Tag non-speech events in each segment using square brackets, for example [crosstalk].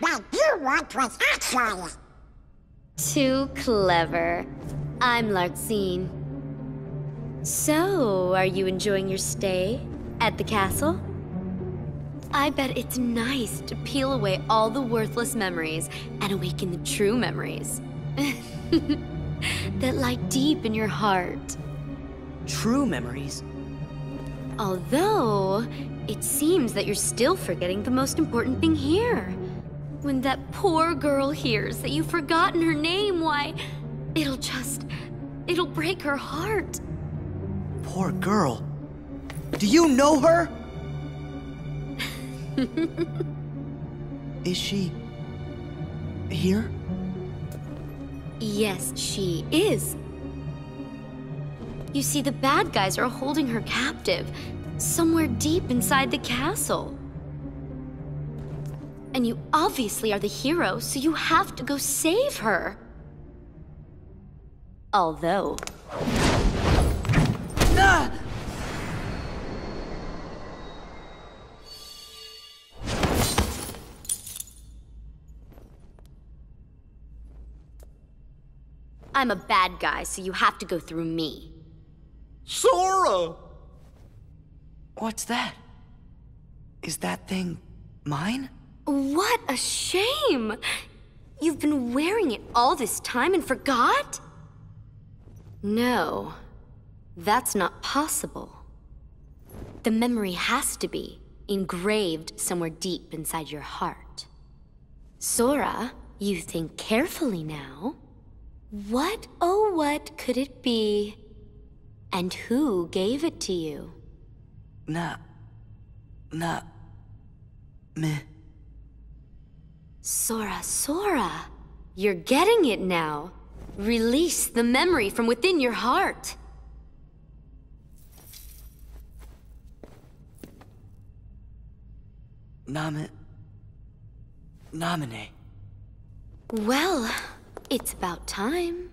that you want was actually... Too clever. I'm Larxene. So, are you enjoying your stay at the castle? I bet it's nice to peel away all the worthless memories and awaken the true memories. [laughs] that lie deep in your heart. True memories? Although, it seems that you're still forgetting the most important thing here. When that poor girl hears that you've forgotten her name, why, it'll just... it'll break her heart. Poor girl. Do you know her? [laughs] Is she... here? Yes, she is. You see, the bad guys are holding her captive, somewhere deep inside the castle. And you obviously are the hero, so you have to go save her. Although... Ah! I'm a bad guy, so you have to go through me. Sora! What's that? Is that thing mine? What a shame! You've been wearing it all this time and forgot? No, that's not possible. The memory has to be engraved somewhere deep inside your heart. Sora, you think carefully now. What, oh what could it be? And who gave it to you? Na... Na... Meh. Sora, Sora, you're getting it now. Release the memory from within your heart. Nami... Namine. Well, it's about time.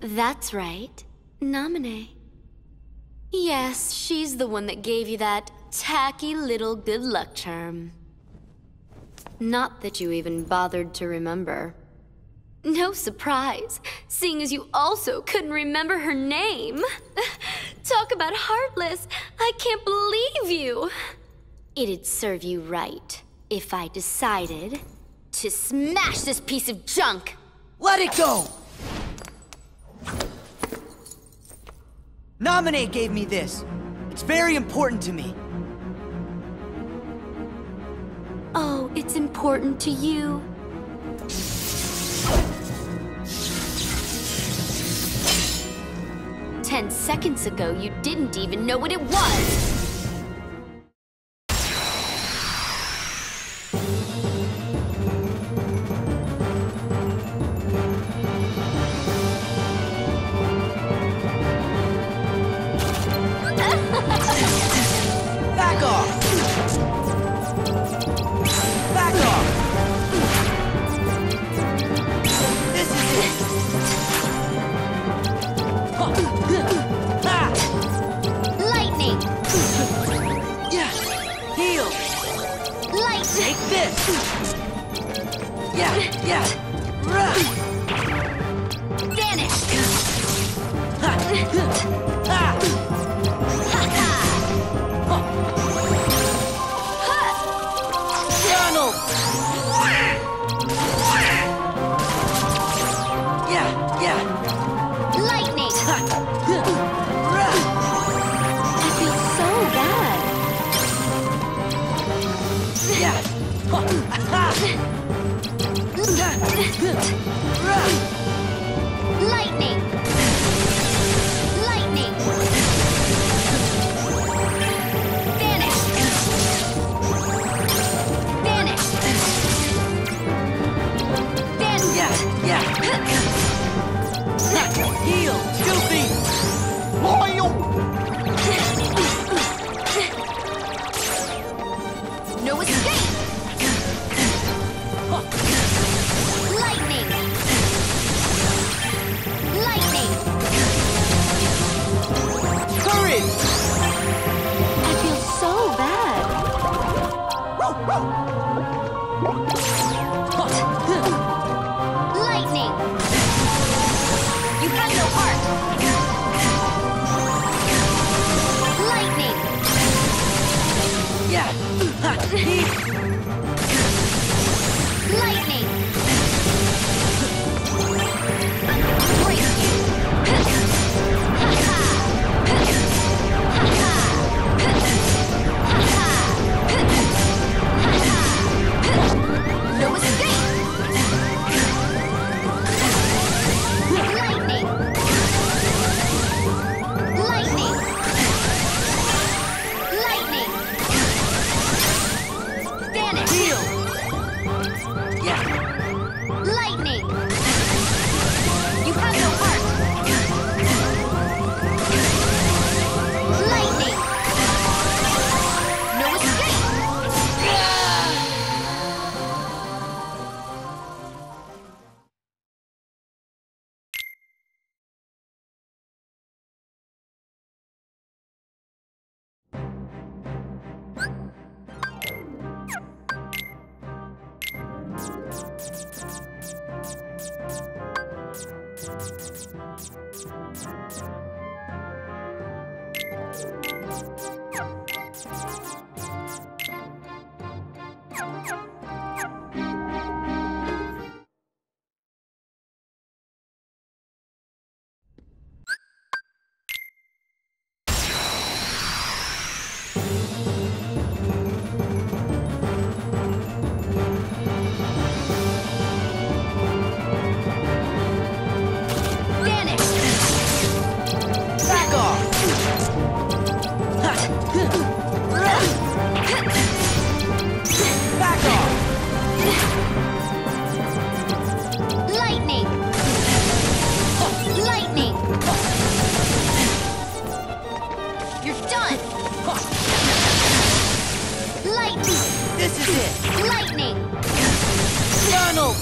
That's right, Namine. Yes, she's the one that gave you that tacky little good luck charm. Not that you even bothered to remember. No surprise, seeing as you also couldn't remember her name. [laughs] Talk about heartless, I can't believe you. It'd serve you right if I decided to smash this piece of junk. Let it go! Naminé gave me this. It's very important to me. Oh, it's important to you. Ten seconds ago, you didn't even know what it was! Yeah, yeah! Vanish! Lightning! Donald.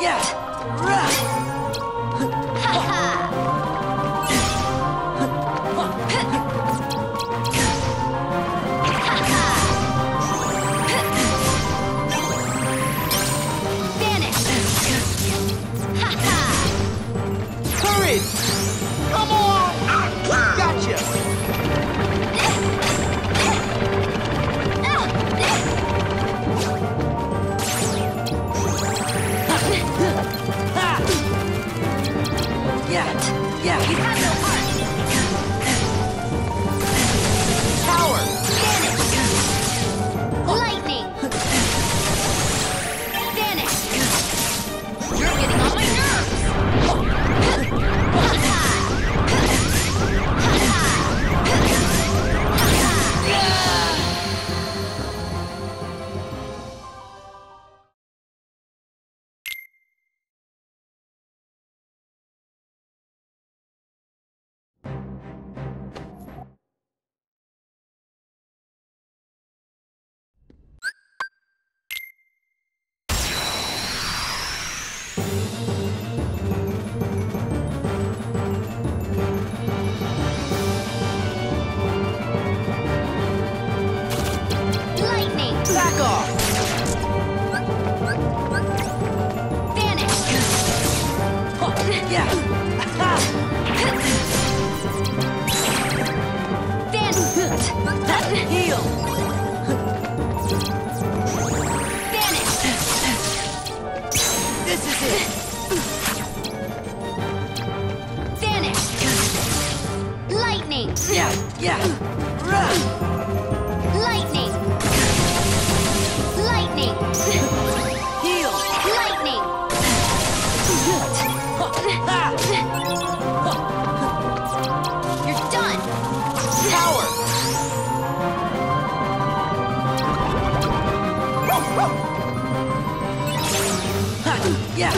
Yeah. Heal! Vanish! This is it! Yeah.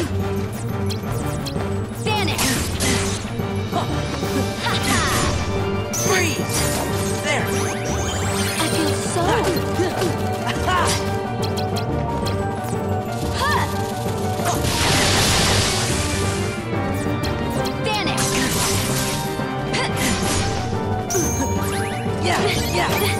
Freeze! There! I feel so... [laughs] Yeah, yeah.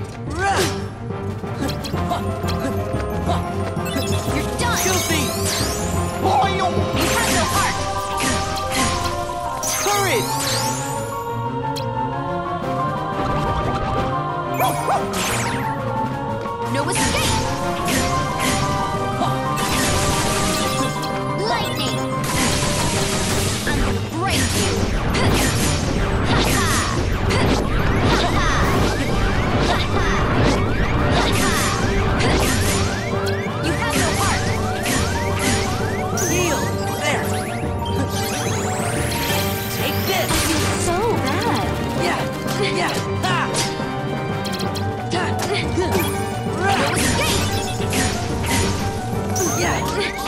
Yeah.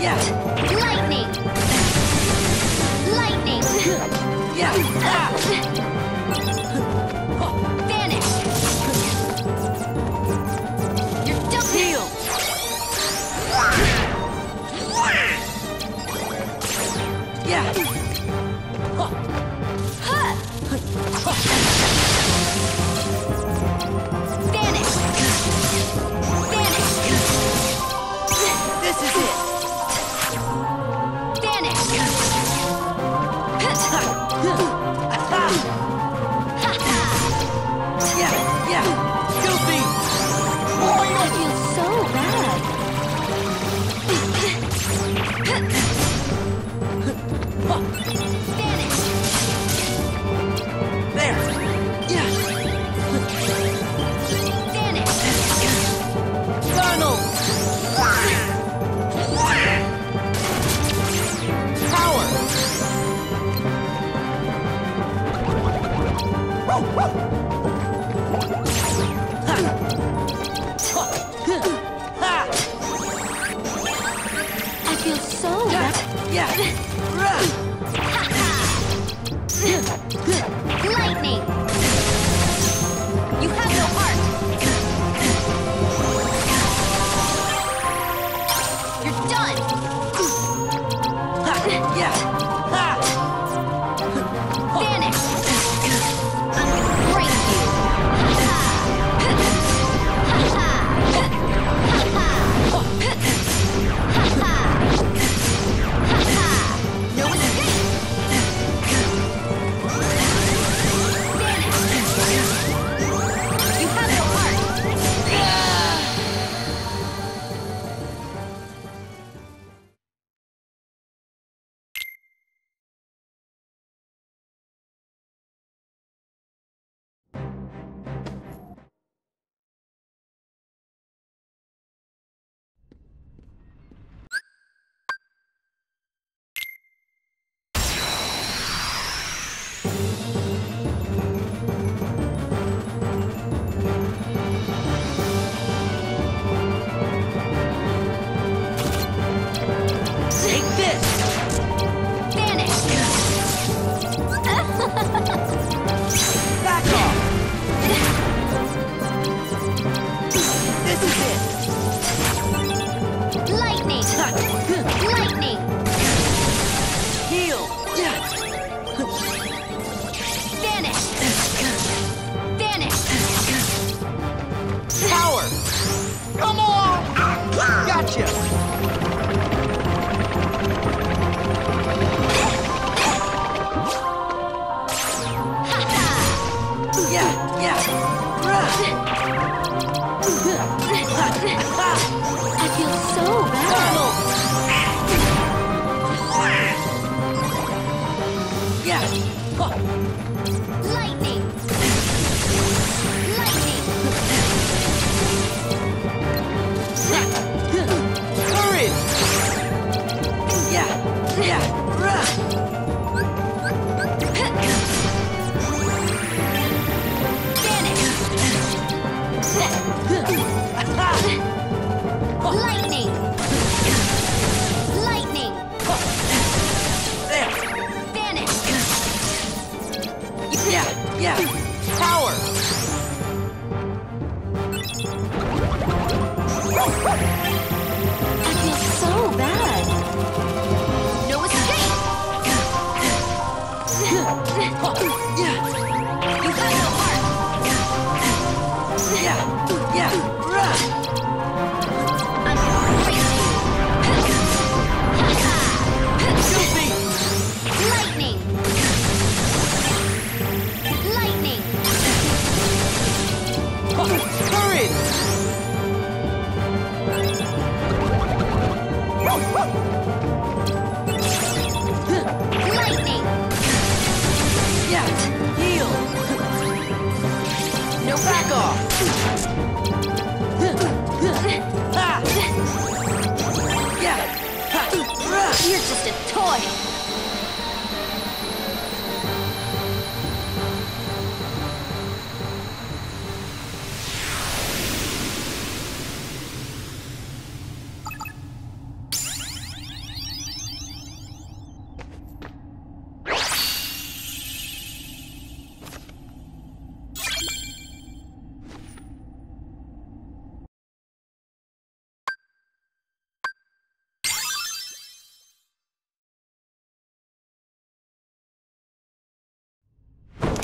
Yeah. Lightning. Lightning. [laughs] yeah. Ah. Done! Yeah.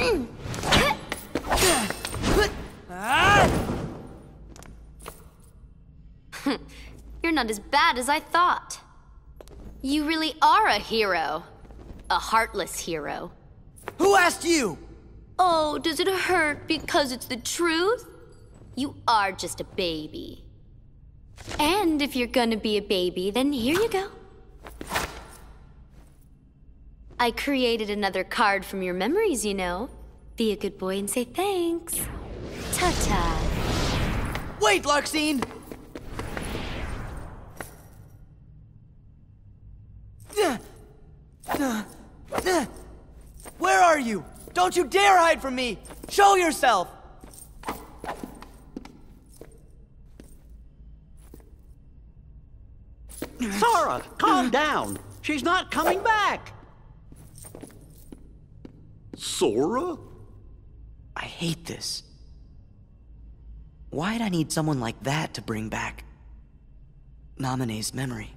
[laughs] You're not as bad as I thought. You really are a hero. A heartless hero. Who asked you? Oh, does it hurt because it's the truth? You are just a baby. And if you're gonna be a baby, then here you go. I created another card from your memories, you know. Be a good boy and say thanks. Ta ta. Wait, Larxene! Where are you? Don't you dare hide from me! Show yourself! Sora, calm down. She's not coming back. Sora? I hate this. Why'd I need someone like that to bring back Naminé's memory?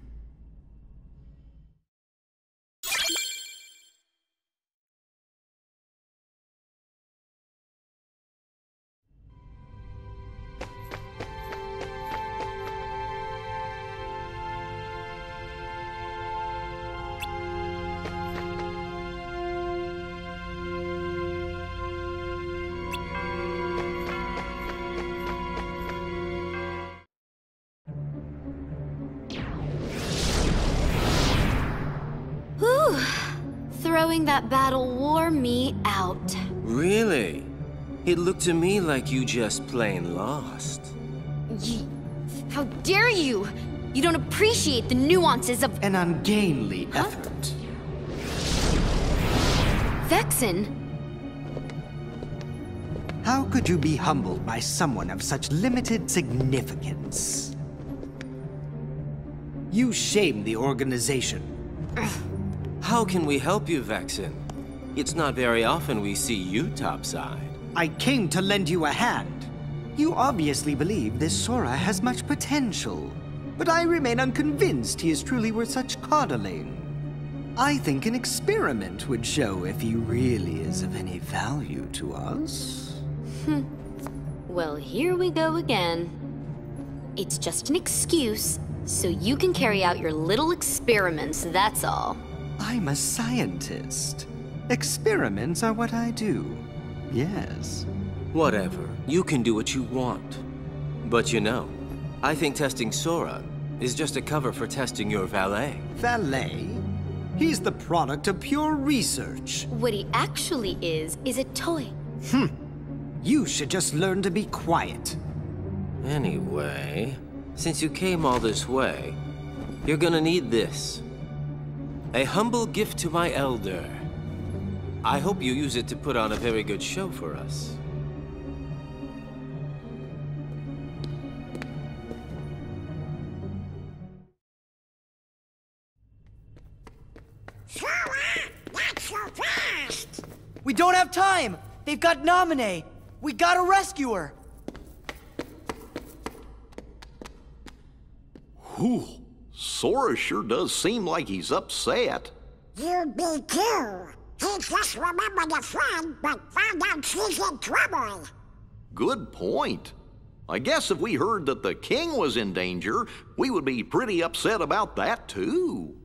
Throwing that battle wore me out. Really? It looked to me like you just plain lost. Ye- How dare you! You don't appreciate the nuances of An ungainly effort. Vexen. How could you be humbled by someone of such limited significance? You shame the organization. How can we help you, Vexen? It's not very often we see you topside. I came to lend you a hand. You obviously believe this Sora has much potential, but I remain unconvinced he is truly worth such coddling. I think an experiment would show if he really is of any value to us. Hmm. Well, here we go again. It's just an excuse, so you can carry out your little experiments, that's all. I'm a scientist. Experiments are what I do. Yes. Whatever. You can do what you want. But you know, I think testing Sora is just a cover for testing your valet. Valet? He's the product of pure research. What he actually is, is a toy. Hmm. You should just learn to be quiet. Anyway, since you came all this way, you're gonna need this. A humble gift to my elder. I hope you use it to put on a very good show for us. Sora, not so fast. We don't have time! They've got Naminé! We gotta rescue her! Whew. Sora sure does seem like he's upset. You be too. He just remembered a friend, but found out she's in trouble. Good point. I guess if we heard that the king was in danger, we would be pretty upset about that too.